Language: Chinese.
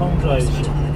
冲出来一些